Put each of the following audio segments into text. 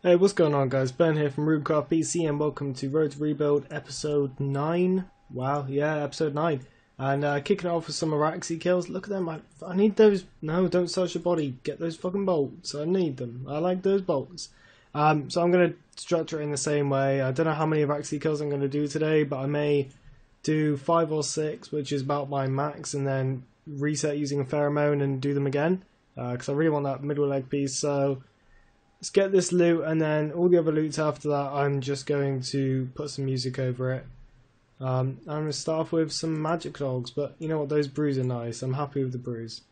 Hey, what's going on, guys? Ben here from RuneCraft PC, and welcome to Road to Rebuild episode 9. Wow, yeah, episode 9. And uh, kicking it off with some Araxxi kills. Look at them, I, I need those. No, don't search your body. Get those fucking bolts. I need them. I like those bolts. Um, so I'm going to structure it in the same way. I don't know how many Araxxi kills I'm going to do today, but I may do 5 or 6, which is about my max, and then reset using a pheromone and do them again. Because uh, I really want that middle leg piece, so let's get this loot and then all the other loots after that I'm just going to put some music over it. Um, I'm going to start off with some magic dogs, but you know what, those brews are nice. I'm happy with the brews.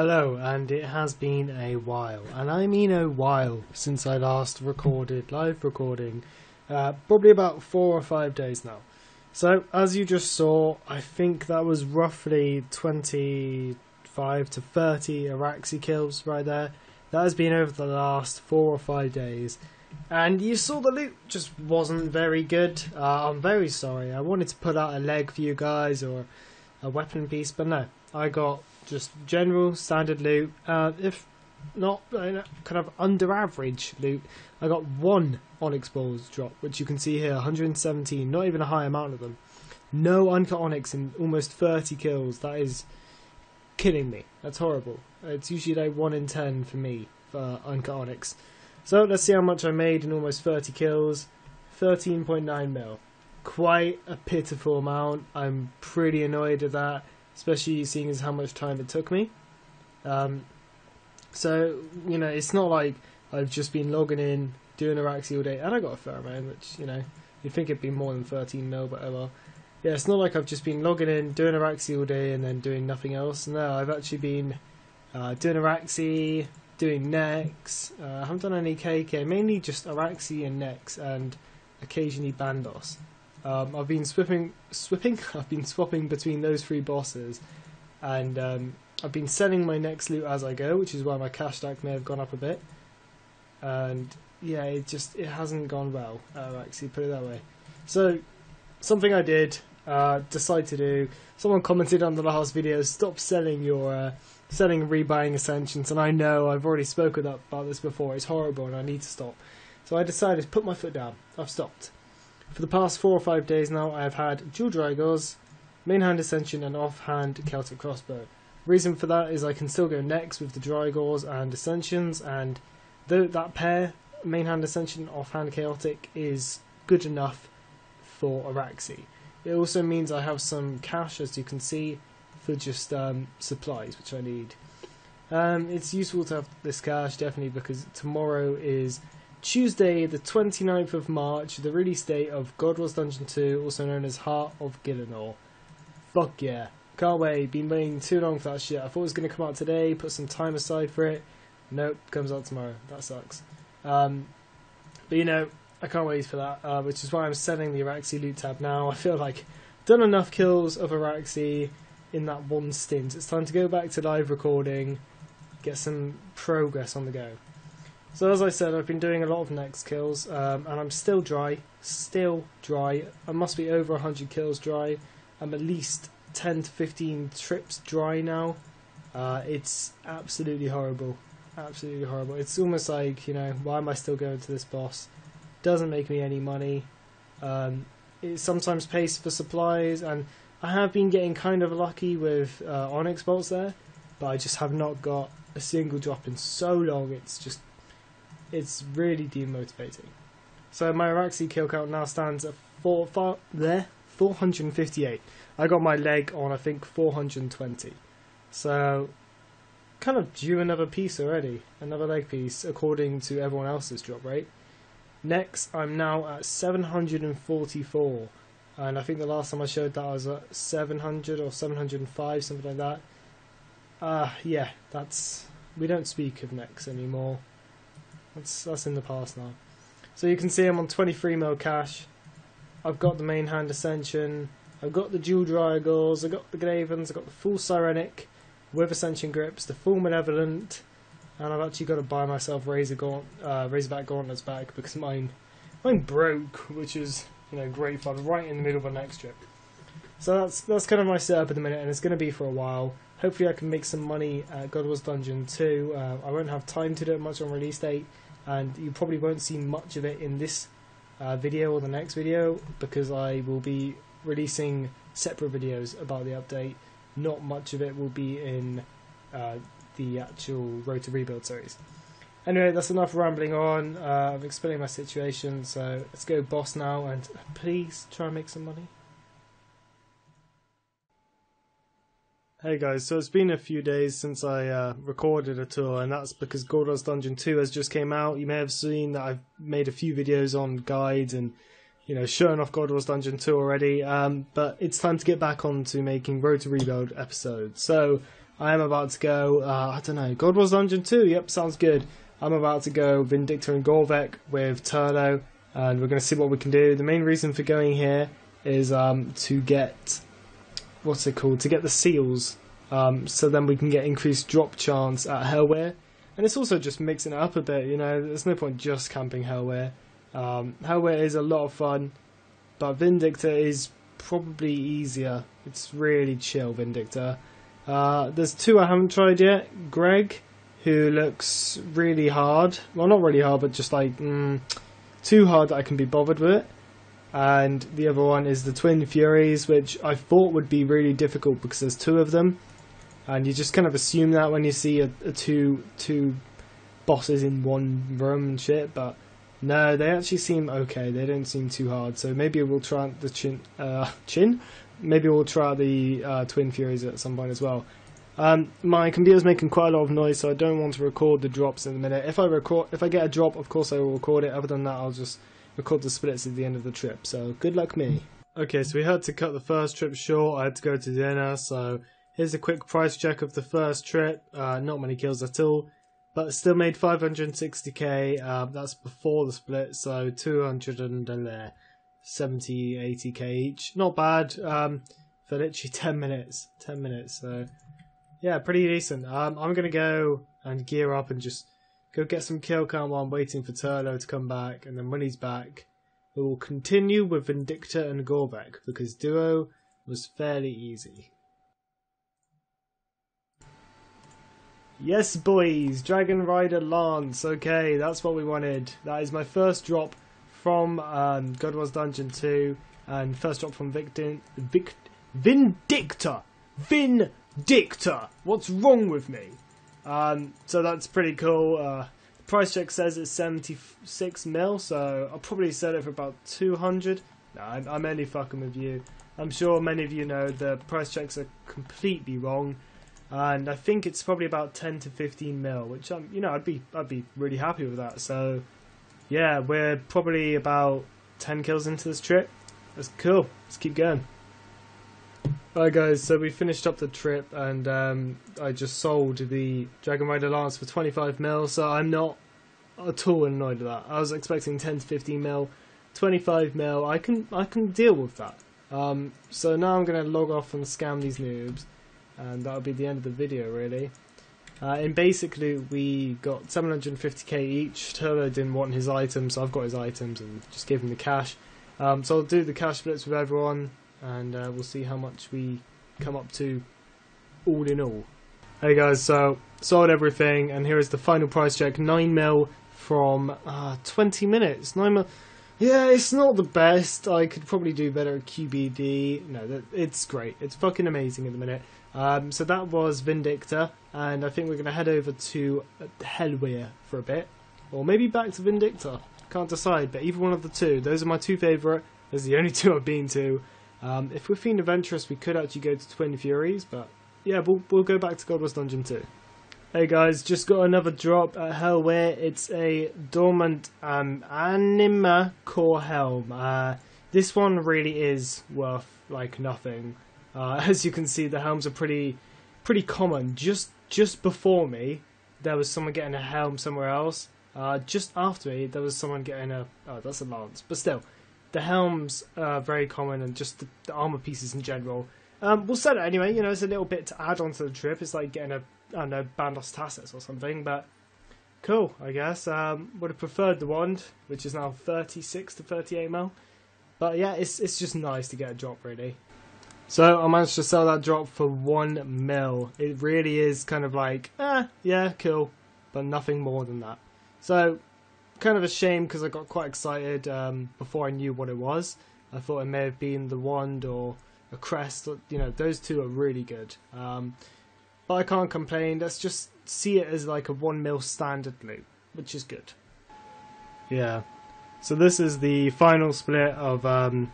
Hello, and it has been a while, and I mean a while since I last recorded live recording, uh, probably about four or five days now. So, as you just saw, I think that was roughly 25 to 30 Araxxi kills right there. That has been over the last four or five days, and you saw the loot just wasn't very good. Uh, I'm very sorry. I wanted to put out a leg for you guys or a weapon piece, but no, I got just general standard loot. Uh, if not kind of under average loot, I got one onyx bolts drop, which you can see here, 117. Not even a high amount of them. No uncut onyx in almost 30 kills. That is killing me. That's horrible. It's usually like one in 10 for me for uncut onyx. So let's see how much I made in almost 30 kills. 13.9 mil. Quite a pitiful amount. I'm pretty annoyed at that especially seeing as how much time it took me. Um, So you know, it's not like I've just been logging in, doing Araxxi all day, and I got a amount, which you know, you'd think it'd be more than 13 mil, but oh well. Yeah, it's not like I've just been logging in, doing Araxxi all day, and then doing nothing else. No, I've actually been uh, doing Araxxi, doing Nex. Uh, I haven't done any KK, mainly just Araxxi and Nex, and occasionally Bandos. Um, I've been swapping, swapping. I've been swapping between those three bosses, and um, I've been selling my Nex loot as I go, which is why my cash stack may have gone up a bit. And yeah, it just it hasn't gone well. Uh, actually, put it that way. So something I did uh, decide to do. Someone commented on the last video, stop selling your uh, selling and rebuying Ascensions, and I know I've already spoken about this before. It's horrible, and I need to stop. So I decided to put my foot down. I've stopped. For the past four or five days now, I have had dual Drygores, main hand Ascension, and offhand Chaotic Crossbow. Reason for that is I can still go Nex with the Drygores and Ascensions, and though that pair, main hand Ascension, offhand Chaotic, is good enough for Araxxi. It also means I have some cash, as you can see, for just um, supplies, which I need. Um, it's useful to have this cash, definitely, because tomorrow is Tuesday, the 29th of March, the release date of God Wars Dungeon 2, also known as Heart of Gielinor. Fuck yeah. Can't wait. Been waiting too long for that shit. I thought it was going to come out today, put some time aside for it. Nope, comes out tomorrow. That sucks. Um, but you know, I can't wait for that, uh, which is why I'm selling the Araxxi loot tab now. I feel like done enough kills of Araxxi in that one stint. It's time to go back to live recording, get some progress on the go. So as I said, I've been doing a lot of Nex kills, um, and I'm still dry. Still dry. I must be over 100 kills dry. I'm at least 10 to 15 trips dry now. Uh, it's absolutely horrible. Absolutely horrible. It's almost like, you know, why am I still going to this boss? Doesn't make me any money. Um, it sometimes pays for supplies, and I have been getting kind of lucky with uh, Onyx bolts there, but I just have not got a single drop in so long. It's just it's really demotivating. So my Araxxi kill count now stands at four, four there 458. I got my leg on I think 420. So kind of due another piece already, another leg piece according to everyone else's drop rate. Nex, I'm now at 744, and I think the last time I showed that I was at 700 or 705, something like that. Ah, uh, yeah, that's we don't speak of Nex anymore. That's that's in the past now. So you can see I'm on 23 mil cash. I've got the main hand ascension. I've got the dual Drygores. I've got the Gravens. I've got the full Sirenic with ascension grips, the full Malevolent, and I've actually got to buy myself Razor Gaunt, uh, Razorback Gauntlets back because mine mine broke, which is you know great fun right in the middle of a Nex trip. So that's that's kind of my setup at the minute, and it's going to be for a while. Hopefully, I can make some money at God Wars Dungeon 2. Uh, I won't have time to do it much on release date, and you probably won't see much of it in this uh, video or the next video because I will be releasing separate videos about the update. Not much of it will be in uh, the actual Road to Rebuild series. Anyway, that's enough rambling on. Uh, I've explained my situation, so let's go boss now and please try and make some money. Hey guys, so it's been a few days since I uh, recorded a tour, and that's because God Wars Dungeon 2 has just came out. You may have seen that I've made a few videos on guides and, you know, showing off God Wars Dungeon 2 already, um, but it's time to get back on to making Road to Rebuild episodes. So, I am about to go, uh, I don't know, God Wars Dungeon 2, yep, sounds good. I'm about to go Vindicta and Gorvek with Turlo, and we're going to see what we can do. The main reason for going here is um, to get what's it called to get the seals, um, so then we can get increased drop chance at Helwyr. And it's also just mixing it up a bit. You know, there's no point just camping Helwyr. Um, Helwyr is a lot of fun, but Vindicta is probably easier. It's really chill, Vindicta. Uh, there's two I haven't tried yet. Greg, who looks really hard. Well, not really hard, but just like mm, too hard that I can be bothered with it and the other one is the Twin Furies, which I thought would be really difficult because there's two of them, and you just kind of assume that when you see a, a two two bosses in one room and shit, but no, they actually seem okay. They don't seem too hard, so maybe we'll try the chin uh, chin. Maybe we'll try the uh, Twin Furies at some point as well. Um, my computer's making quite a lot of noise, so I don't want to record the drops in a minute. If I record, if I get a drop, of course I will record it. Other than that, I'll just record the splits at the end of the trip. So good luck me. Okay, so we had to cut the first trip short. I had to go to dinner, so here's a quick price check of the first trip. Uh, not many kills at all, but still made 560k. Uh, that's before the split, so 270, 80k each. Not bad. Um, for literally 10 minutes. 10 minutes. So yeah, pretty decent. Um, I'm gonna go and gear up and just go get some kill cam while I'm waiting for Turlo to come back, and then when he's back, we will continue with Vindicta and Gorvek because duo was fairly easy. Yes, boys, Dragon Rider Lance. Okay, that's what we wanted. That is my first drop from um, God Wars Dungeon 2, and first drop from Victin, Vic, Vindicta. Vin Dicta. What's wrong with me? Um, so that's pretty cool. Uh, price check says it's 76 mil, so I'll probably sell it for about 200. No, I'm, I'm only fucking with you. I'm sure many of you know the price checks are completely wrong, and I think it's probably about 10 to 15 mil, which I'm, you know, I'd be I'd be really happy with that. So, yeah, we're probably about 10 kills into this trip. That's cool. Let's keep going. Alright guys, so we finished up the trip and um, I just sold the Dragon Rider Lance for 25 mil, so I'm not at all annoyed at that. I was expecting 10 to 15 mil, 25 mil, I can I can deal with that. Um, so now I'm going to log off and scam these noobs, and that'll be the end of the video really. Uh, and basically we got 750k each, Turlo didn't want his items, so I've got his items and just gave him the cash. Um, so I'll do the cash splits with everyone, and uh, we'll see how much we come up to all in all. Hey guys, so sold everything, and here is the final price check: nine mil from uh, 20 minutes. Nine mil. Yeah, it's not the best. I could probably do better at QBD. No, it's great. It's fucking amazing at the minute. Um, so that was Vindicta, and I think we're going to head over to Helwyr for a bit, or maybe back to Vindicta. Can't decide, but either one of the two. Those are my two favourite. Those are the only two I've been to. Um, if we're feeling adventurous, we could actually go to Twin Furies, but yeah, we'll, we'll go back to God Wars Dungeon 2. Hey guys, just got another drop at Helwyr. It's a Dormant um, Anima Core Helm. Uh, this one really is worth like nothing. Uh, as you can see, the helms are pretty pretty common. Just just before me, there was someone getting a helm somewhere else. Uh, just after me, there was someone getting a. Oh, that's a lance, but still the helms are very common and just the, the armor pieces in general. Um, we'll sell it anyway. You know, it's a little bit to add on to the trip. It's like getting a I don't know Bandos Tassets or something, but cool. I guess um, would have preferred the wand, which is now 36 to 38 mil. But yeah, it's it's just nice to get a drop really. So I managed to sell that drop for one mil. It really is kind of like, ah, yeah, cool, but nothing more than that. So kind of a shame because I got quite excited um, before I knew what it was. I thought it may have been the wand or a crest. You know, those two are really good. Um, but I can't complain. Let's just see it as like a one mil standard loot, which is good. Yeah. So this is the final split of um,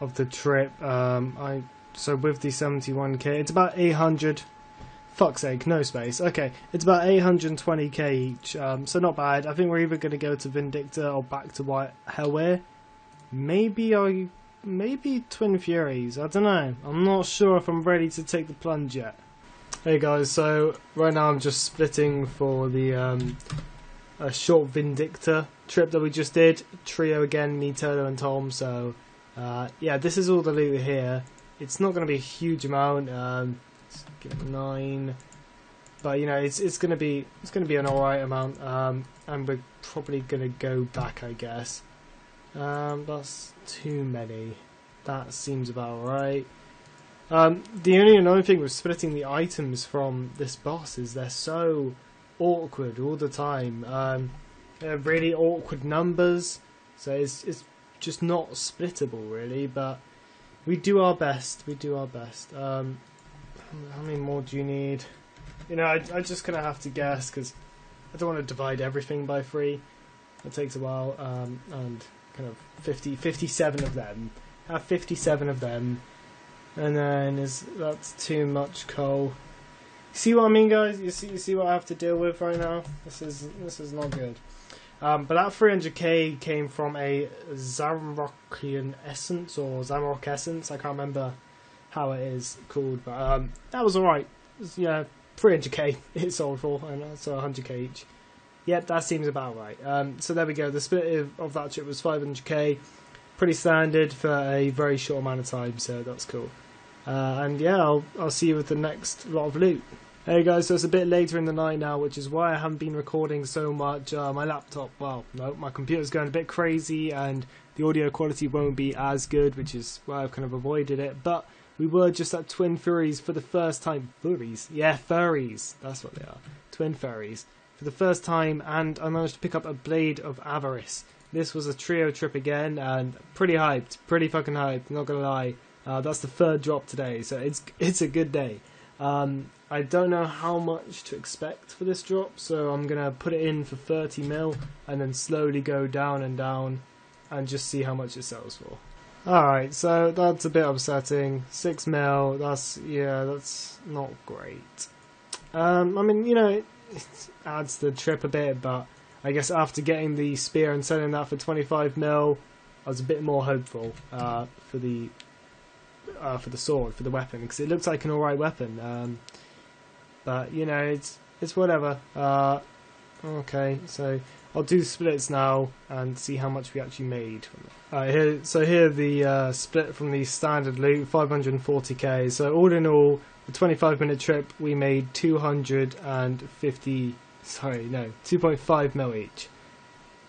of the trip. Um, I so with the 71k, it's about 800 Fuck's sake, no space. Okay, it's about 820k each, um, so not bad. I think we're either going to go to Vindicta or back to White Helwyr. Maybe I, maybe Twin Furies. I don't know. I'm not sure if I'm ready to take the plunge yet. Hey guys, so right now I'm just splitting for the um, a short Vindicta trip that we just did. Trio again, me, Turlo, and Tom. So uh, yeah, this is all the loot here. It's not going to be a huge amount. Um, give it nine. But you know, it's it's gonna be it's gonna be an alright amount, um, and we're probably gonna go back, I guess. Um, that's too many. That seems about right. Um, the only annoying thing with splitting the items from this boss is they're so awkward all the time. Um, they're really awkward numbers, so it's it's just not splittable really. But we do our best. We do our best. Um, how many more do you need? You know, I, I'm just gonna have to guess because I don't want to divide everything by three. It takes a while, um, and kind of 50, 57 of them. Have 57 of them, and then is that's too much coal. See what I mean, guys? You see, you see what I have to deal with right now. This is this is not good. Um, but that 300k came from a Zamorakian essence or Zamrock essence. I can't remember how it is called, but um, that was alright. Yeah, 300k it sold for, and so 100k each. Yep, that seems about right. Um, so there we go. The split of, that chip was 500k. Pretty standard for a very short amount of time, so that's cool. Uh, and yeah, I'll, I'll see you with the next lot of loot. Hey guys, so it's a bit later in the night now, which is why I haven't been recording so much. Uh, my laptop, well, no, my computer's going a bit crazy and the audio quality won't be as good, which is why I've kind of avoided it. But we were just at Twin Furies for the first time. Furies? Yeah, furries. That's what they are. Twin Furries. For the first time, and I managed to pick up a Blade of Avarice. This was a trio trip again, and pretty hyped. Pretty fucking hyped, not gonna lie. Uh, that's the third drop today, so it's it's a good day. Um, I don't know how much to expect for this drop, so I'm gonna put it in for 30 mil and then slowly go down and down and just see how much it sells for. Alright, so that's a bit upsetting. 6 mil, that's, yeah, that's not great. Um, I mean, you know, it, adds the trip a bit, but I guess after getting the spear and selling that for 25 mil, I was a bit more hopeful uh, for the uh, for the sword, for the weapon, because it looks like an alright weapon. Um, but you know, it's it's whatever. Uh, okay, so I'll do splits now and see how much we actually made. Alright, here, so here the uh, split from the standard loop, 540k. So all in all, the 25 minute trip, we made 250. Sorry, no, 2.5 mil each.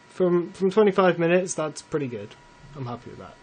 From from 25 minutes, that's pretty good. I'm happy with that.